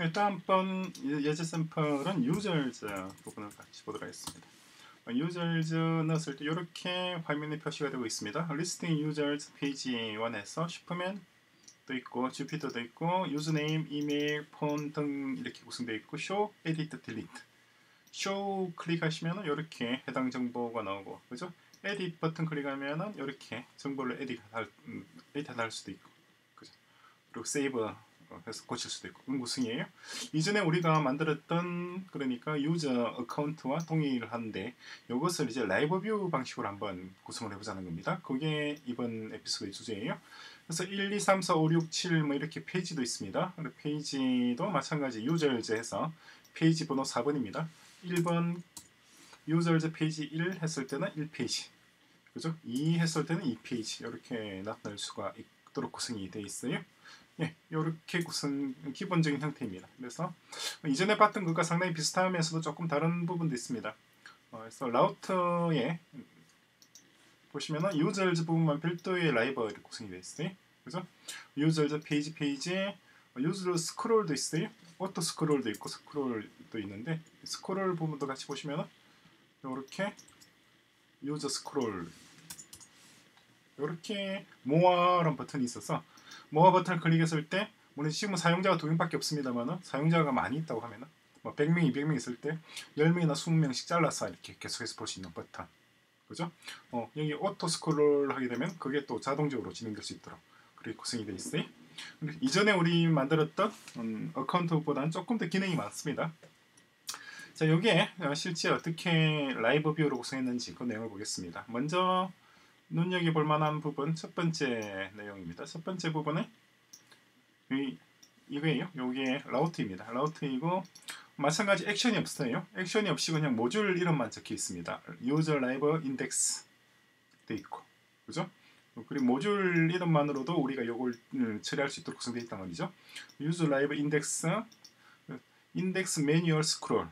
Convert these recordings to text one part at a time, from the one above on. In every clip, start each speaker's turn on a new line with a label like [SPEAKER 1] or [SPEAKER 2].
[SPEAKER 1] 네, 다음번 예제 샘플은 유저즈 부분을 같이 보도록 하겠습니다. 유저즈 넣었을 때 이렇게 화면에 표시가 되고 있습니다. listing users 페이지 1에서 슈퍼맨 도 있고 주피터도 있고 username, 이메일, 폰 등 이렇게 구성되어 있고 show, edit, delete show 클릭하시면 이렇게 해당 정보가 나오고 그죠? edit 버튼 클릭하면 이렇게 정보를 음, edit할 수도 있고 그죠? 그리고 save 해서 고칠 수도 있고 그런 구성이에요. 이전에 우리가 만들었던 그러니까 user account와 동일한데 이것을 이제 LiveView 방식으로 한번 구성을 해보자는 겁니다. 그게 이번 에피소드의 주제예요. 그래서 1, 2, 3, 4, 5, 6, 7 뭐 이렇게 페이지도 있습니다. 페이지도 마찬가지 유저즈 해서 페이지 번호 4번입니다. 1번 유저즈 페이지 1 했을 때는 1페이지 그죠? 2 했을 때는 2페이지 이렇게 나타낼 수가 있도록 구성이 되어 있어요. 예, 이렇게 구성 기본적인 형태입니다. 그래서 이전에 봤던 것과 상당히 비슷하면서도 조금 다른 부분도 있습니다. 어, 그래서 router에 보시면은 유저즈 부분만 별도의 라이브러리 구성이 되어 있어요. 그죠? 유저즈 페이지 페이지 user scroll도 있어요. auto scroll도 있고 scroll도 있는데 스크롤 부분도 같이 보시면은 이렇게 user scroll 이렇게 more라는 버튼이 있어서 more 버튼을 클릭했을 때 물론 지금 사용자가 두 명밖에 없습니다만 사용자가 많이 있다고 하면 뭐 100명, 200명 있을 때 10명이나 20명씩 잘라서 이렇게 계속해서 볼 수 있는 버튼. 그죠? 어, 여기 auto scroll 하게 되면 그게 또 자동적으로 진행될 수 있도록 그렇게 구성이 되어 있어요. 이전에 우리 만들었던 음, account보다는 조금 더 기능이 많습니다. 자, 여기에 실제 어떻게 LiveView로 구성했는지 그 내용을 보겠습니다. 먼저 눈여겨볼 만한 부분 첫 번째 내용입니다. 첫 번째 부분은 이, 이거예요. 요게 route입니다. route이고 마찬가지 액션이 없어요. 액션이 없이 그냥 모듈 이름만 적혀 있습니다. live index 돼 있고 그죠? 그리고 모듈 이름만으로도 우리가 요걸 음, 처리할 수 있도록 구성되어 있단 말이죠. index index manual scroll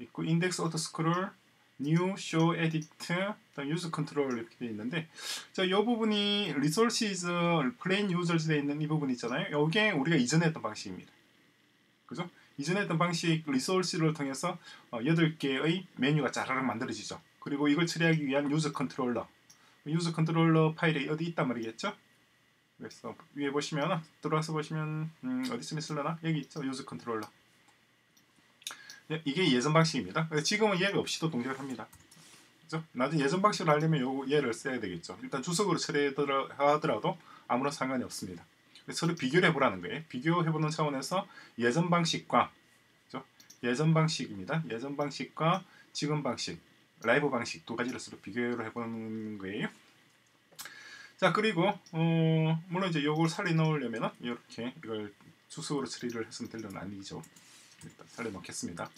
[SPEAKER 1] 있고 auto scroll new, show, edit, 그다음 use control 이렇게 되어 있는데 자, 이 부분이 resources, plain users 되어 있는 이 부분 있잖아요. 이게 우리가 이전에 했던 방식입니다. 그죠? 이전에 했던 방식 resource를 통해서 어, 8개의 메뉴가 짜라락 만들어지죠. 그리고 이걸 처리하기 위한 user controller user controller 파일이 어디 있단 말이겠죠? 그래서 위에 보시면 들어와서 보시면 음, 어디쯤 있을려나? 여기 있죠. controller 예, 이게 예전 방식입니다. 지금은 얘가 없이도 동작을 합니다. 그죠? 나중에 예전 방식으로 하려면 요 얘를 써야 되겠죠. 일단 주석으로 처리하더라도 아무런 상관이 없습니다. 서로 비교를 해보라는 거예요. 비교해보는 차원에서 예전 방식과 그죠? 예전 방식입니다. 예전 방식과 지금 방식, 라이브 방식 두 가지를 서로 비교를 해보는 거예요. 자 그리고 어, 물론 이제 요걸 살리 넣으려면은 이렇게 이걸 주석으로 처리를 했으면 될건 아니죠. 일단 살려놓겠습니다.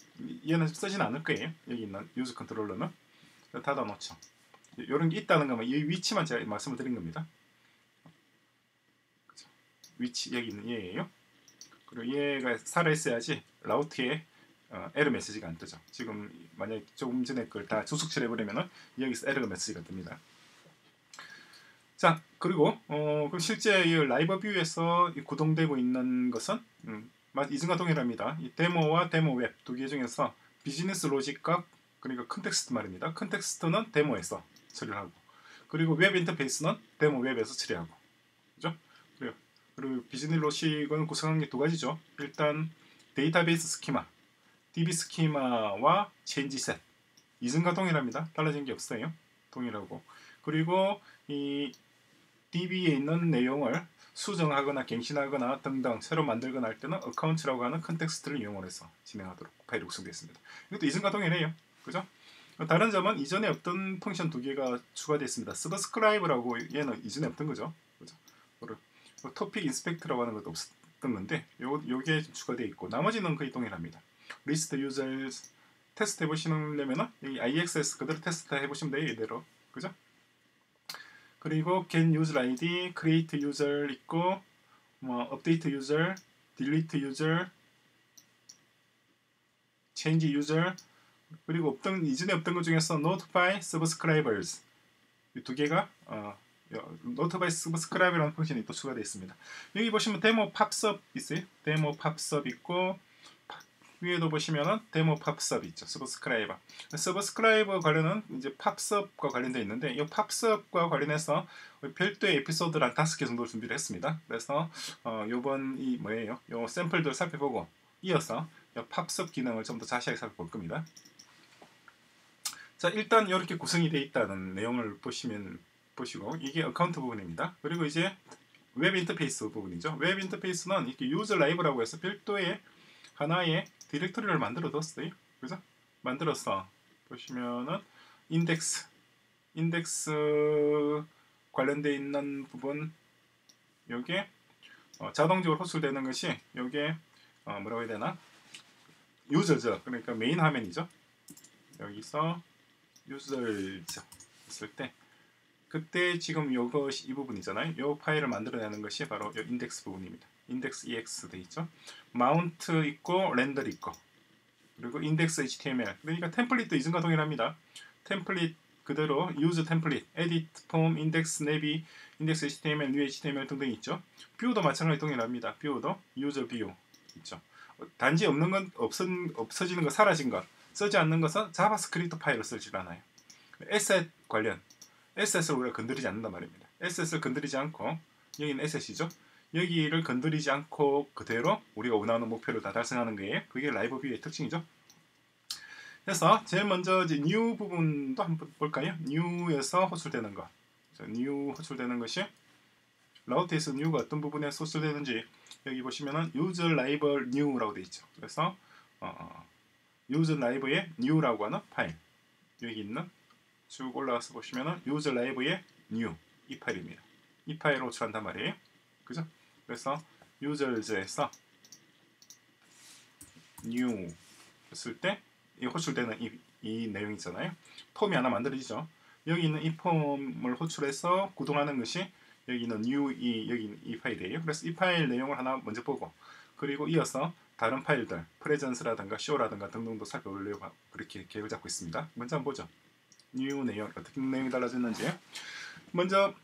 [SPEAKER 1] 얘는 쓰진 않을 거예요. 여기 있는 유즈 컨트롤러는 닫아놓죠. 이런 게 있다는 것만 이 위치만 제가 말씀을 드린 겁니다. 그쵸? 위치 여기 있는 얘예요. 그리고 얘가 살아 있어야지 라우트에 어, 에러 메시지가 안 뜨죠. 지금 만약 조금 전에 걸다 주석처리 해버리면은 여기서 에러 메시지가 뜹니다. 자 그리고 어, 그럼 실제 이 LiveView에서 구동되고 있는 것은 음, 이전과 동일합니다. 이 데모와 데모 웹 두 개 중에서 비즈니스 로직과 그러니까 context 말입니다. context는 데모에서 처리를 하고 그리고 웹 인터페이스는 데모 웹에서 처리하고 그죠? 그래요. 그리고 비즈니스 로직은 구성하는 게 두 가지죠. 일단 데이터베이스 스키마, DB 스키마와 changeset 이전과 동일합니다. 달라진 게 없어요. 동일하고 그리고 이 DB에 있는 내용을 수정하거나 갱신하거나 등등 새로 만들거나 할 때는 account라고 하는 context를 이용해서 진행하도록 파일이 구성되었습니다. 이것도 이전과 동일해요. 그죠? 다른 점은 이전에 없던 function 두 개가 추가되어 있습니다. subscribe라고 얘는 이전에 없던 거죠. 그죠? topic inspect라고 하는 것도 없었던 건데 요, 요게 추가되어 있고 나머지는 거의 동일합니다. list user 테스트 해보시려면은 여기 iex 그대로 테스트 해보시면 돼요. 이대로. 그죠? 그리고 get user ID, create user 있고 뭐 update user, delete user, change user 그리고 없던 이전에 없던 것 중에서 notify subscribers 이 두 개가 어, notify subscribe라는 function이 또 추가되어 있습니다. 여기 보시면 데모 PubSub 있어요. 데모 PubSub 있고 위에도 보시면은 데모 PubSub 있죠. subscriber. subscriber 관련은 이제 PubSub과 관련되어 있는데 이 PubSub과 관련해서 별도의 에피소드를 한 다섯 개 정도 준비를 했습니다. 그래서 어, 요번 이 뭐예요? 요 샘플들 살펴보고 이어서 PubSub 기능을 좀 더 자세하게 살펴볼 겁니다. 자 일단 이렇게 구성이 되어 있다는 내용을 보시면 보시고 이게 account 부분입니다. 그리고 이제 웹 인터페이스 부분이죠. 웹 인터페이스는 이렇게 user live라고 해서 별도의 하나의 디렉토리를 만들어 뒀어요. 그죠? 만들어서 보시면은 index index 관련돼 있는 부분 여기에 어, 자동적으로 호출되는 것이 여기에 어, 뭐라고 해야 되나 유저죠. 그러니까 메인 화면이죠. 여기서 유저죠. 했을 때 그때 지금 요거 이 부분이잖아요. 요 파일을 만들어내는 것이 바로 요 index 부분입니다. index ex 돼 있죠. mount 있고 render 있고 그리고 index html 그러니까 템플릿도 이전과 동일합니다. 템플릿 그대로 user template, edit form, index navi, index html, new html 등등 있죠. view도 마찬가지 동일합니다. view도 user view 있죠. 단지 없는 건 없어, 없어지는 것, 사라진 것, 쓰지 않는 것은 JavaScript 파일을 쓰질 않아요. asset 관련 asset을 우리가 건드리지 않는단 말입니다. asset을 건드리지 않고 여기는 에셋이죠. 여기를 건드리지 않고 그대로 우리가 원하는 목표를 다 달성하는 게 그게 LiveView의 특징이죠. 그래서 제일 먼저 이제 new 부분도 한번 볼까요? new에서 호출되는 것. new 호출되는 것이 라우트에서 new가 어떤 부분에 호출되는지 여기 보시면은 user label new라고 되어 있죠. 그래서 어, user label의 new라고 하는 파일 여기 있는 쭉 올라가서 보시면은 user label의 new 이 파일입니다. 이 파일을 호출한단 말이에요. 그죠? 그래서 users에서 new 했을 때 이 호출되는 이, 이 내용 있잖아요. 폼이 하나 만들어지죠. 여기 있는 이 폼을 호출해서 구동하는 것이 여기 있는 new 이 여기 이 파일이에요. 그래서 이 파일 내용을 하나 먼저 보고 그리고 이어서 다른 파일들 presence라든가 show라든가 등등도 살펴보려고 그렇게 계획을 잡고 있습니다. 먼저 한번 보죠. new 내용 어떻게 내용이 달라졌는지 먼저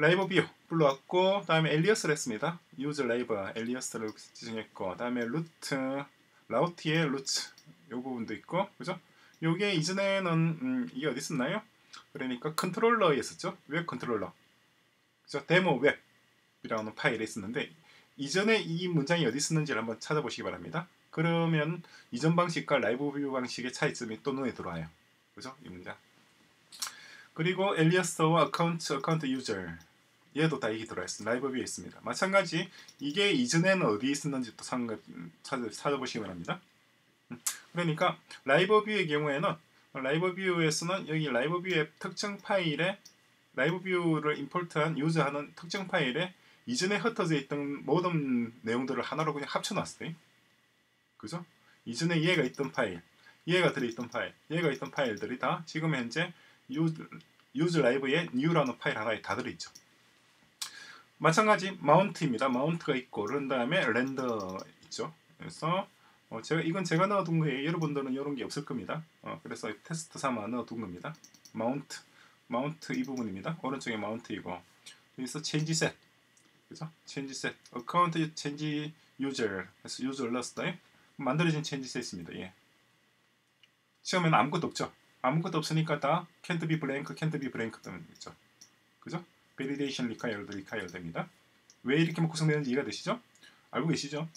[SPEAKER 1] LiveView 불러왔고 다음에 alias를 했습니다. user live alias를 지정했고 다음에 route route의 route 요 부분도 있고 그죠? 요게 이전에는 음, 이게 어디 있었나요? 그러니까 controller에 있었죠. 웹 컨트롤러. 그죠? 데모 웹이라는 파일에 있었는데 이전에 이 문장이 어디 있었는지를 한번 찾아보시기 바랍니다. 그러면 이전 방식과 LiveView 방식의 차이점이 또 눈에 들어와요. 그죠? 이 문장. 그리고 alias와 account, account user 얘도 다 이게 들어있습니다. LiveView에 있습니다. 마찬가지 이게 이전에는 어디 있었는지 또 상관, 찾아, 찾아보시기 바랍니다. 그러니까 LiveView의 경우에는 LiveView에서는 여기 LiveView의 특정 파일에 LiveView를 import한 use하는 특정 파일에 이전에 흩어져 있던 모든 내용들을 하나로 그냥 합쳐놨어요. 그죠? 이전에 얘가 있던 파일, 얘가 들어있던 파일, 얘가 있던 파일들이 다 지금 현재 user, user live의 new라는 파일 하나에 다 들어있죠. 마찬가지 mount입니다. mount가 있고 그런 다음에 render 있죠. 그래서 어, 제가 이건 제가 넣어둔 거예요. 여러분들은 이런 게 없을 겁니다. 어, 그래서 테스트 삼아 넣어둔 겁니다. mount, mount 이 부분입니다. 오른쪽에 mount이고 여기서 changeset, 그죠? changeset, account change user, 그래서 user를 넣었어요. 만들어진 changeset입니다. 예. 처음에는 아무것도 없죠. 아무것도 없으니까 다 blank, can't be blank 뜨는 거죠. 그죠? Validation required, required 됩니다. 왜 이렇게 구성되는지 이해가 되시죠? 알고 계시죠?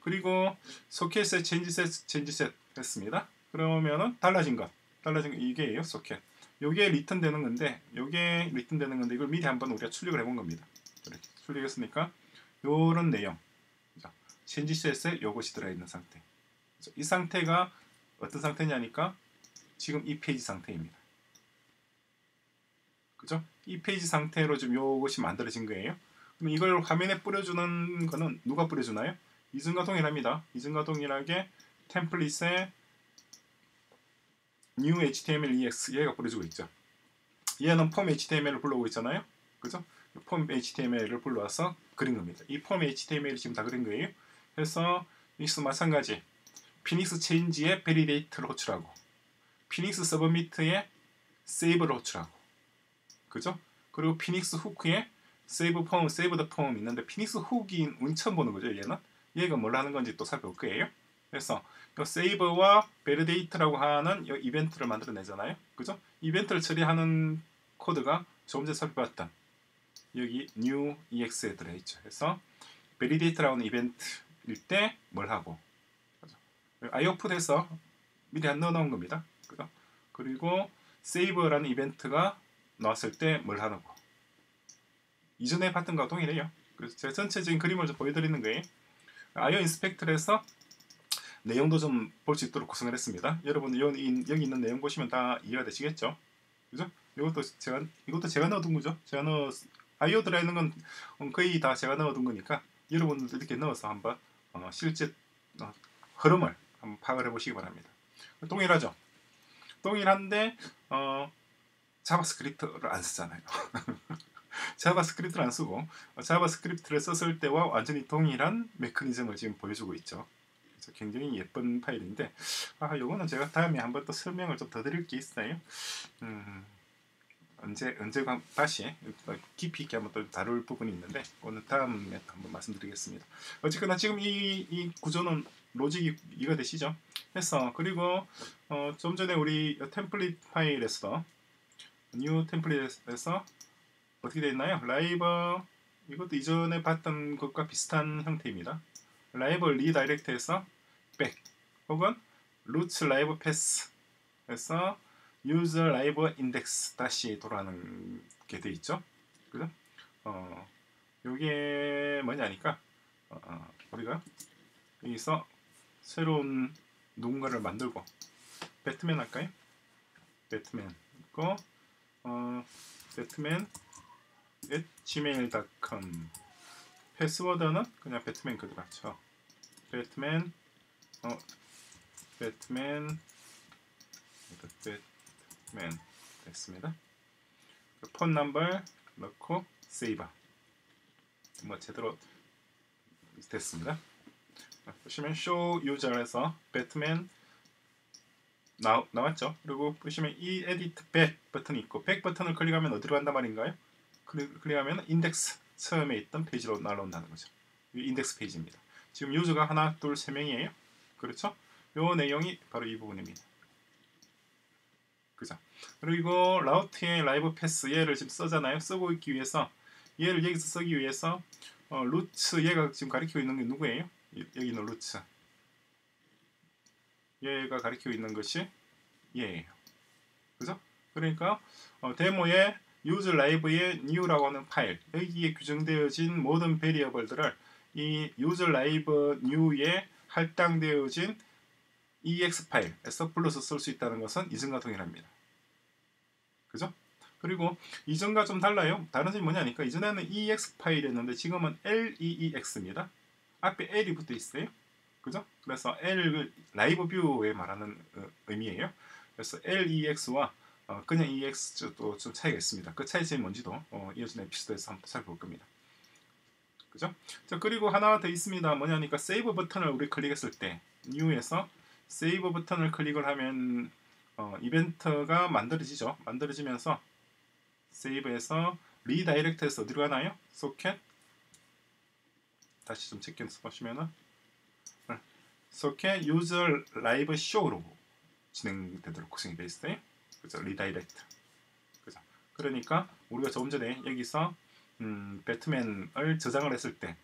[SPEAKER 1] 그리고 소켓에 changeset, changeset 했습니다. 그러면은 달라진 것, 달라진 것 이게예요, 소켓. 요게 return 되는 건데, 요게 return 되는 건데 이걸 미리 한번 우리가 출력을 해본 겁니다. 이렇게 출력했으니까 요런 내용, changeset에 요것이 들어있는 상태. 이 상태가 어떤 상태냐니까 지금 이 페이지 상태입니다. 그죠? 이 페이지 상태로 좀 요것이 만들어진 거예요. 그럼 이걸 화면에 뿌려주는 거는 누가 뿌려주나요? 이전과 동일합니다. 이전과 동일하게 template에 new html ex 얘가 뿌려주고 있죠. 얘는 form html을 불러오고 있잖아요. 그죠? form html을 불러와서 그린 겁니다. 이 form html이 지금 다 그린 거예요. 그래서 닉스 마찬가지 Phoenix change에 validate를 호출하고 Phoenix submit에 save를 호출하고 그죠? 그리고 Phoenix hook에 save form, save the form 있는데 Phoenix hook은 처음 보는 거죠. 얘는 얘가 뭘 하는 건지 또 살펴볼 거예요. 그래서 이 save와 validate라고 하는 이 이벤트를 만들어내잖아요. 그죠? 이벤트를 처리하는 코드가 조금 전에 살펴봤던 여기 new ex에 들어있죠. 그래서 validate라는 이벤트일 때 뭘 하고 IO puts에서 미리 안 넣어놓은 겁니다. 그죠? 그리고 save라는 이벤트가 나왔을 때 뭘 하는 거 이전에 봤던 거와 동일해요. 그래서 제가 전체적인 그림을 좀 보여드리는 거예요. IO inspect에서 내용도 좀 볼 수 있도록 구성을 했습니다. 여러분 여기, 여기 있는 내용 보시면 다 이해가 되시겠죠? 그죠? 이것도 제가 이것도 제가 넣어둔 거죠. 제가 넣어 IO 들어있는 건 거의 다 제가 넣어둔 거니까 여러분들도 이렇게 넣어서 한번 어, 실제 어, 흐름을 한번 파악을 해보시기 바랍니다. 동일하죠? 동일한데 어, JavaScript를 안 쓰잖아요. JavaScript를 안 쓰고 JavaScript를 썼을 때와 완전히 동일한 메커니즘을 지금 보여주고 있죠. 그래서 굉장히 예쁜 파일인데 아 요거는 제가 다음에 한번 또 설명을 좀 더 드릴 게 있어요. 음, 언제 언제가 다시 깊이 있게 한번 또 다룰 부분이 있는데 오늘 다음에 한번 말씀드리겠습니다. 어쨌거나 지금 이, 이 구조는 로직이 이해가 되시죠? 했어. 그리고 어, 좀 전에 우리 template 파일에서 new template에서 어떻게 되어 있나요? 라이버 이것도 이전에 봤던 것과 비슷한 형태입니다. live redirect에서 back 혹은 루츠 라이브 패스에서 유저 라이브 인덱스 다시 돌아가는 게 돼 있죠. 그죠? 어, 요게 뭐냐니까 어, 어, 우리가 여기서 새로운 누군가를 만들고 배트맨 할까요? 배트맨 있고 어, 배트맨 at gmail.com 패스워드는 그냥 배트맨 그대로 죠 배트맨 어 배트맨 배트맨 됐습니다. 그폰 넘버 넣고 세이버 뭐 제대로 됐습니다. 보시면 show user에서 배트맨 나, 나왔죠. 그리고 보시면 이 edit back 버튼이 있고 back 버튼을 클릭하면 어디로 간단 말인가요? 클릭, 클릭하면 index 처음에 있던 페이지로 날아온다는 거죠. 이 index 페이지입니다. 지금 user가 하나, 둘, 세 명이에요. 그렇죠? 요 내용이 바로 이 부분입니다. 그죠? 그리고 route의 live path 얘를 지금 쓰잖아요. 쓰고 있기 위해서 얘를 여기서 쓰기 위해서 어, routes 얘가 지금 가리키고 있는 게 누구예요? 여기 있는 routes 얘가 가리키고 있는 것이 얘예요. 그죠? 그러니까 어, 데모의 유즈 라이브의 new라고 하는 파일 여기에 규정되어진 모든 베리어블들을 이 유즈 라이브 new에 할당되어진 ex 파일에서 불러서 쓸 수 있다는 것은 이전과 동일합니다. 그죠? 그리고 이전과 좀 달라요. 다른 점이 뭐냐니까 이전에는 ex 파일이었는데 지금은 leex입니다. 앞에 L이 붙어 있어요. 그죠? 그래서 L LiveView에 말하는 어, 의미예요. 그래서 LEEX와 어, 그냥 EEX도 좀 차이가 있습니다. 그 차이점이 뭔지도 어, 이어진 에피소드에서 한번 살펴볼 겁니다. 그죠? 자 그리고 하나 더 있습니다. 뭐냐니까 save 버튼을 우리 클릭했을 때 New에서 save 버튼을 클릭을 하면 어, 이벤트가 만들어지죠. 만들어지면서 save에서 redirect에서 어디로 가나요? 소켓 다시 좀 check해서 보시면은 소켓 user live show로 진행되도록 구성이 되어 있어요. 그죠? redirect. 그죠? 그러니까 우리가 조금 전에 여기서 음, 배트맨을 저장을 했을 때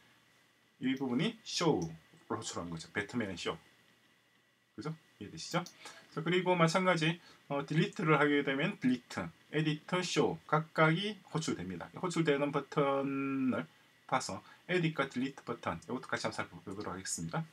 [SPEAKER 1] 이 부분이 show로 호출한 거죠. 배트맨의 쇼. 그죠? 이해되시죠? 그리고 마찬가지 어, delete를 하게 되면 delete, edit, show 각각이 호출됩니다. 호출되는 버튼을 봐서 에디과 딜리트 버튼 이것도 같이 한번 살펴보도록 하겠습니다.